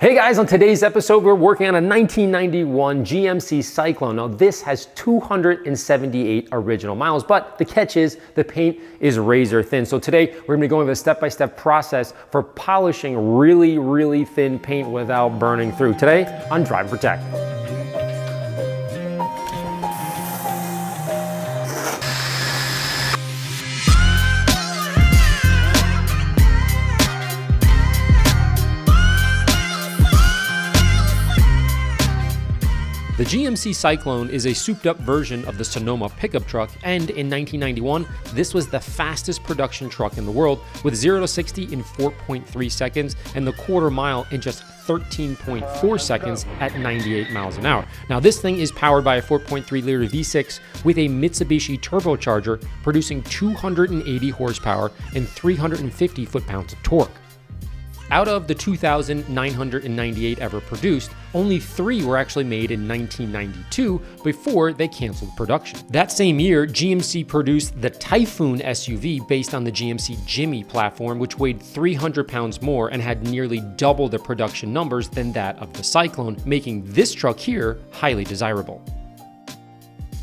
Hey guys, on today's episode, we're working on a 1991 GMC Syclone. Now this has 278 original miles, but the catch is the paint is razor thin. So today we're gonna be going over a step-by-step -step process for polishing really, really thin paint without burning through. Today on Drive Protect. The GMC Syclone is a souped up version of the Sonoma pickup truck, and in 1991, this was the fastest production truck in the world, with 0 to 60 in 4.3 seconds and the quarter mile in just 13.4 seconds at 98 miles an hour. Now, this thing is powered by a 4.3 liter V6 with a Mitsubishi turbocharger, producing 280 horsepower and 350 foot pounds of torque. Out of the 2,998 ever produced, only three were actually made in 1992 before they canceled production. That same year, GMC produced the Typhoon SUV based on the GMC Jimmy platform, which weighed 300 pounds more and had nearly double the production numbers than that of the Syclone, making this truck here highly desirable.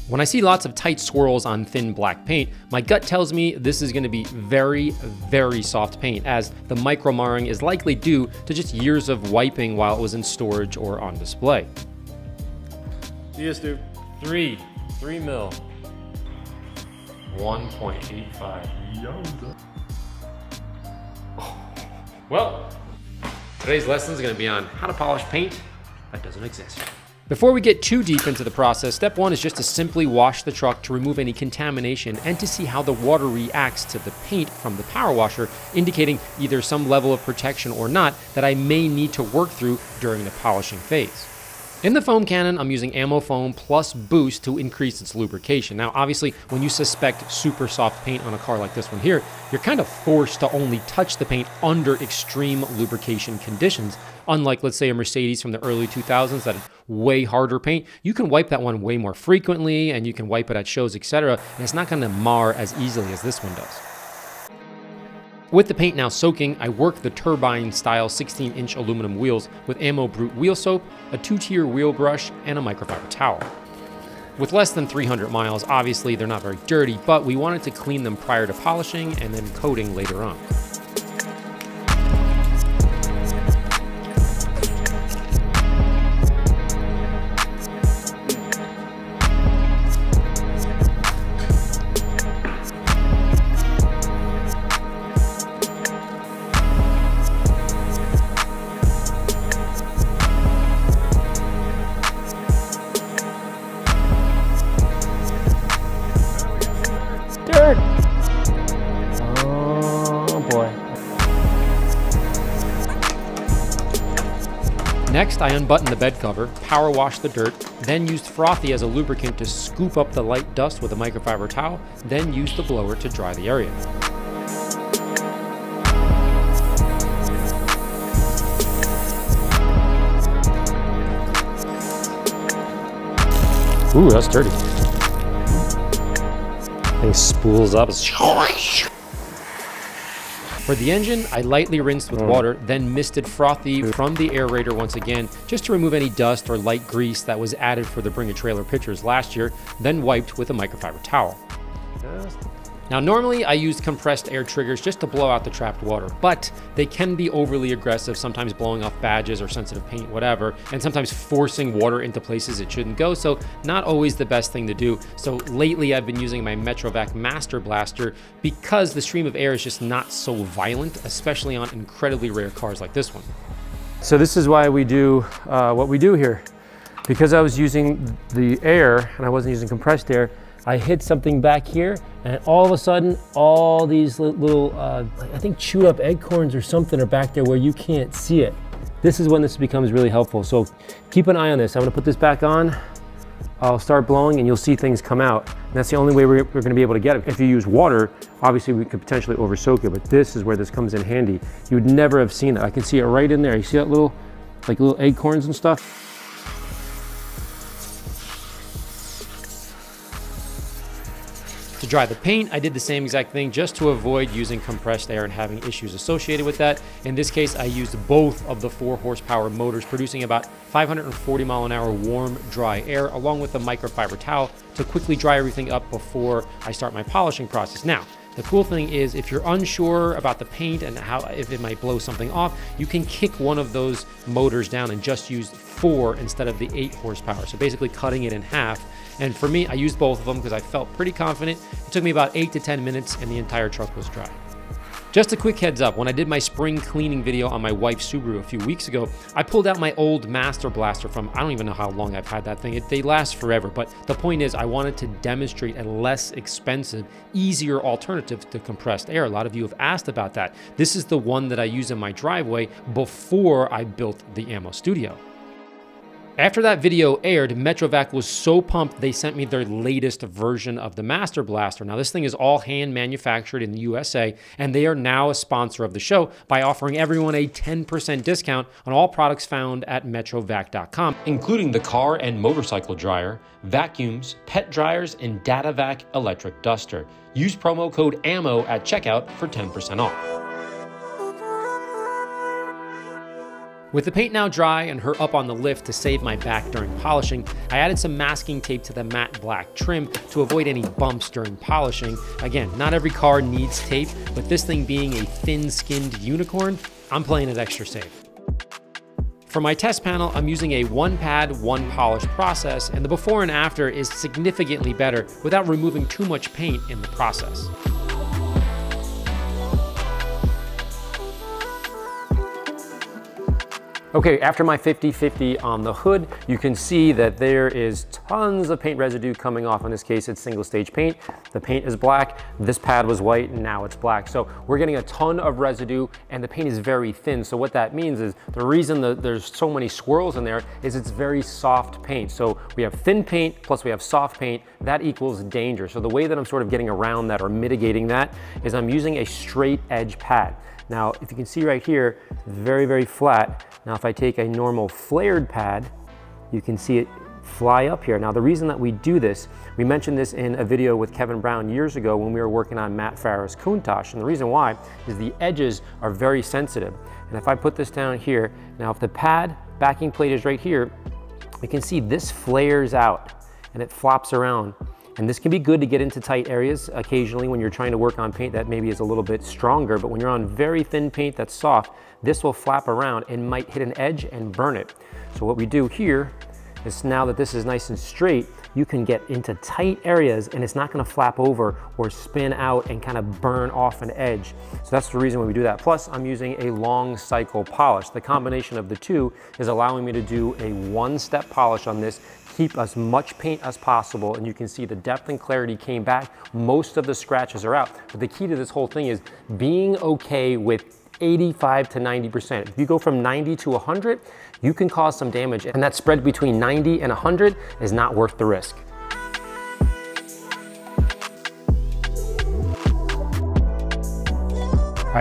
When I see lots of tight swirls on thin black paint, my gut tells me this is gonna be very, very soft paint as the micro marring is likely due to just years of wiping while it was in storage or on display. Yes, dude. Three, three mil. 1.85. Well, today's lesson is gonna be on how to polish paint that doesn't exist. Before we get too deep into the process, step one is just to simply wash the truck to remove any contamination and to see how the water reacts to the paint from the power washer, indicating either some level of protection or not that I may need to work through during the polishing phase. In the foam cannon, I'm using Ammo Foam plus Boost to increase its lubrication. Now, obviously, when you suspect super soft paint on a car like this one here, you're kind of forced to only touch the paint under extreme lubrication conditions. Unlike, let's say, a Mercedes from the early 2000s that had way harder paint, you can wipe that one way more frequently and you can wipe it at shows, etc. And it's not going to mar as easily as this one does. With the paint now soaking, I work the turbine style 16 inch aluminum wheels with Ammo Brute wheel soap, a two tier wheel brush, and a microfiber towel. With less than 300 miles, obviously they're not very dirty, but we wanted to clean them prior to polishing and then coating later on. Next, I unbuttoned the bed cover, power washed the dirt, then used Frothy as a lubricant to scoop up the light dust with a microfiber towel, then used the blower to dry the area. Ooh, that's dirty. Thing spools up. For the engine, I lightly rinsed with mm. water, then misted frothy from the aerator once again, just to remove any dust or light grease that was added for the Bring a Trailer pictures last year, then wiped with a microfiber towel. Now, normally I use compressed air triggers just to blow out the trapped water, but they can be overly aggressive, sometimes blowing off badges or sensitive paint, whatever, and sometimes forcing water into places it shouldn't go, so not always the best thing to do. So lately I've been using my Metrovac Master Blaster because the stream of air is just not so violent, especially on incredibly rare cars like this one. So this is why we do uh, what we do here. Because I was using the air and I wasn't using compressed air, I hit something back here and all of a sudden, all these little, uh, I think chewed up acorns or something are back there where you can't see it. This is when this becomes really helpful. So keep an eye on this. I'm gonna put this back on. I'll start blowing and you'll see things come out. And that's the only way we're, we're gonna be able to get it. If you use water, obviously we could potentially over soak it, but this is where this comes in handy. You would never have seen that. I can see it right in there. You see that little, like little acorns and stuff? To dry the paint, I did the same exact thing just to avoid using compressed air and having issues associated with that. In this case, I used both of the four horsepower motors producing about 540 mile an hour warm, dry air along with a microfiber towel to quickly dry everything up before I start my polishing process. Now, the cool thing is if you're unsure about the paint and how if it might blow something off, you can kick one of those motors down and just use four instead of the eight horsepower. So basically cutting it in half and for me, I used both of them because I felt pretty confident. It took me about eight to 10 minutes and the entire truck was dry. Just a quick heads up, when I did my spring cleaning video on my wife's Subaru a few weeks ago, I pulled out my old Master Blaster from, I don't even know how long I've had that thing. It, they last forever, but the point is I wanted to demonstrate a less expensive, easier alternative to compressed air. A lot of you have asked about that. This is the one that I use in my driveway before I built the Ammo Studio. After that video aired, Metrovac was so pumped they sent me their latest version of the Master Blaster. Now, this thing is all hand manufactured in the USA, and they are now a sponsor of the show by offering everyone a 10% discount on all products found at metrovac.com, including the car and motorcycle dryer, vacuums, pet dryers, and DataVac electric duster. Use promo code AMMO at checkout for 10% off. With the paint now dry and her up on the lift to save my back during polishing, I added some masking tape to the matte black trim to avoid any bumps during polishing. Again, not every car needs tape, but this thing being a thin-skinned unicorn, I'm playing it extra safe. For my test panel, I'm using a one pad, one polish process, and the before and after is significantly better without removing too much paint in the process. Okay, after my 50-50 on the hood, you can see that there is tons of paint residue coming off. In this case, it's single stage paint. The paint is black. This pad was white and now it's black. So we're getting a ton of residue and the paint is very thin. So what that means is the reason that there's so many swirls in there is it's very soft paint. So we have thin paint plus we have soft paint. That equals danger. So the way that I'm sort of getting around that or mitigating that is I'm using a straight edge pad. Now, if you can see right here, very, very flat. Now, if I take a normal flared pad, you can see it fly up here. Now, the reason that we do this, we mentioned this in a video with Kevin Brown years ago when we were working on Matt Farah's Countach, and the reason why is the edges are very sensitive. And if I put this down here, now if the pad backing plate is right here, we can see this flares out and it flops around. And this can be good to get into tight areas occasionally when you're trying to work on paint that maybe is a little bit stronger, but when you're on very thin paint that's soft, this will flap around and might hit an edge and burn it. So what we do here is now that this is nice and straight, you can get into tight areas and it's not gonna flap over or spin out and kind of burn off an edge. So that's the reason why we do that. Plus, I'm using a long cycle polish. The combination of the two is allowing me to do a one-step polish on this keep as much paint as possible and you can see the depth and clarity came back. Most of the scratches are out. But the key to this whole thing is being okay with 85 to 90%. If you go from 90 to 100, you can cause some damage and that spread between 90 and 100 is not worth the risk.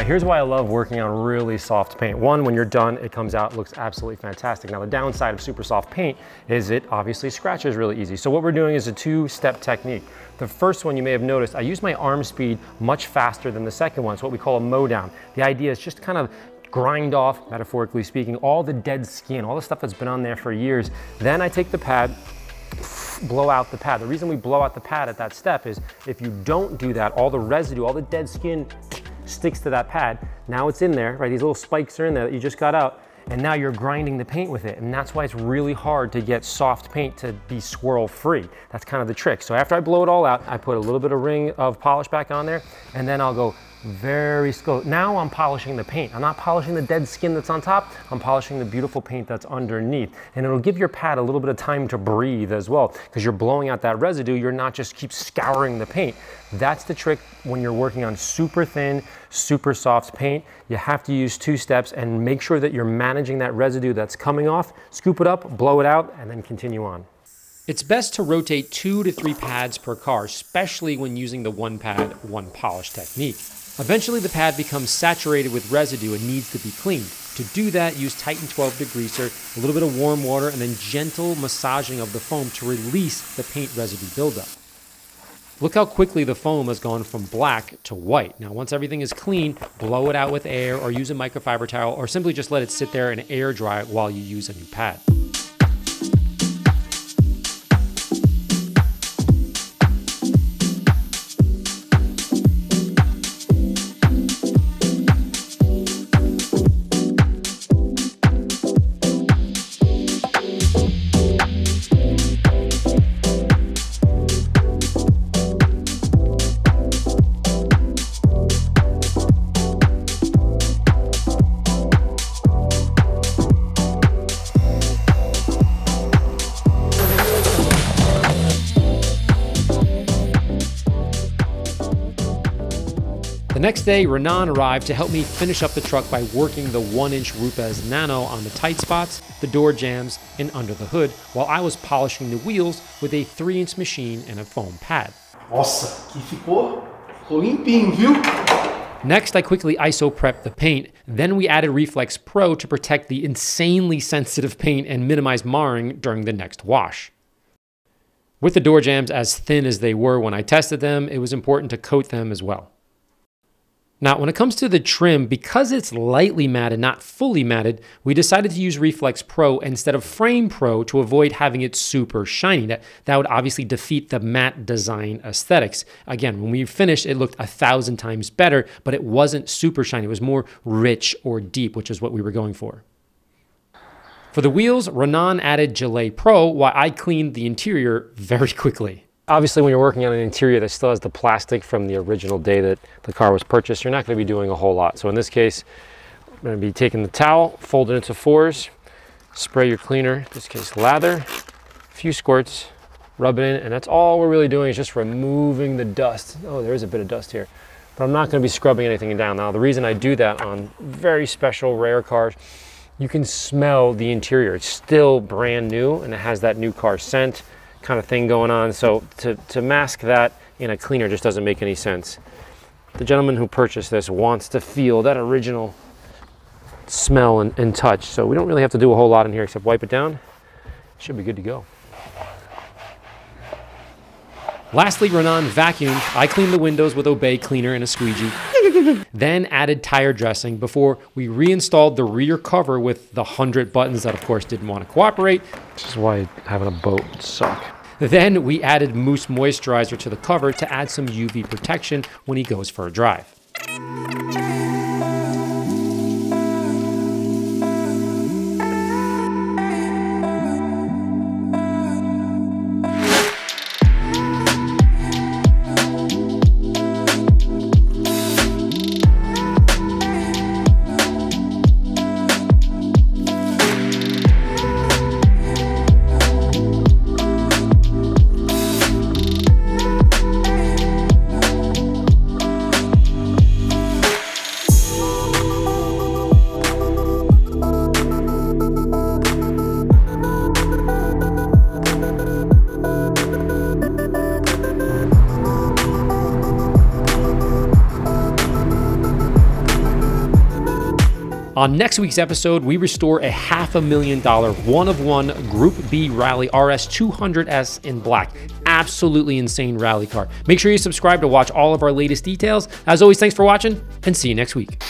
Right, here's why I love working on really soft paint. One, when you're done, it comes out, looks absolutely fantastic. Now the downside of super soft paint is it obviously scratches really easy. So what we're doing is a two-step technique. The first one you may have noticed, I use my arm speed much faster than the second one. It's what we call a mow down. The idea is just kind of grind off, metaphorically speaking, all the dead skin, all the stuff that's been on there for years. Then I take the pad, blow out the pad. The reason we blow out the pad at that step is if you don't do that, all the residue, all the dead skin sticks to that pad. Now it's in there, right? These little spikes are in there that you just got out and now you're grinding the paint with it. And that's why it's really hard to get soft paint to be swirl free. That's kind of the trick. So after I blow it all out, I put a little bit of ring of polish back on there and then I'll go very slow. Now I'm polishing the paint. I'm not polishing the dead skin that's on top. I'm polishing the beautiful paint that's underneath. And it'll give your pad a little bit of time to breathe as well because you're blowing out that residue. You're not just keep scouring the paint. That's the trick when you're working on super thin, super soft paint. You have to use two steps and make sure that you're managing that residue that's coming off. Scoop it up, blow it out, and then continue on. It's best to rotate two to three pads per car, especially when using the one pad, one polish technique. Eventually the pad becomes saturated with residue and needs to be cleaned. To do that, use Titan 12 degreaser, a little bit of warm water, and then gentle massaging of the foam to release the paint residue buildup. Look how quickly the foam has gone from black to white. Now, once everything is clean, blow it out with air or use a microfiber towel or simply just let it sit there and air dry while you use a new pad. Next day, Renan arrived to help me finish up the truck by working the 1-inch Rupes Nano on the tight spots, the door jams, and under the hood, while I was polishing the wheels with a 3-inch machine and a foam pad. Nossa, que ficou, ficou limpinho, viu? Next, I quickly ISO prepped the paint. Then we added Reflex Pro to protect the insanely sensitive paint and minimize marring during the next wash. With the door jams as thin as they were when I tested them, it was important to coat them as well. Now, when it comes to the trim, because it's lightly matted, not fully matted, we decided to use Reflex Pro instead of Frame Pro to avoid having it super shiny. That, that would obviously defeat the matte design aesthetics. Again, when we finished, it looked a thousand times better, but it wasn't super shiny. It was more rich or deep, which is what we were going for. For the wheels, Renan added Gelée Pro while I cleaned the interior very quickly. Obviously, when you're working on an interior that still has the plastic from the original day that the car was purchased, you're not going to be doing a whole lot. So in this case, I'm going to be taking the towel, fold it into fours, spray your cleaner, in this case lather, a few squirts, rub it in, and that's all we're really doing is just removing the dust. Oh, there is a bit of dust here. But I'm not going to be scrubbing anything down. Now, the reason I do that on very special rare cars, you can smell the interior. It's still brand new and it has that new car scent kind of thing going on. So to, to mask that in a cleaner just doesn't make any sense. The gentleman who purchased this wants to feel that original smell and, and touch. So we don't really have to do a whole lot in here except wipe it down. Should be good to go. Lastly, Renan vacuumed. I cleaned the windows with Obey cleaner and a squeegee. then added tire dressing before we reinstalled the rear cover with the 100 buttons that, of course, didn't want to cooperate. This is why having a boat suck. Then we added mousse moisturizer to the cover to add some UV protection when he goes for a drive. On next week's episode, we restore a half a million dollar one of one Group B Rally RS 200S in black. Absolutely insane rally car. Make sure you subscribe to watch all of our latest details. As always, thanks for watching and see you next week.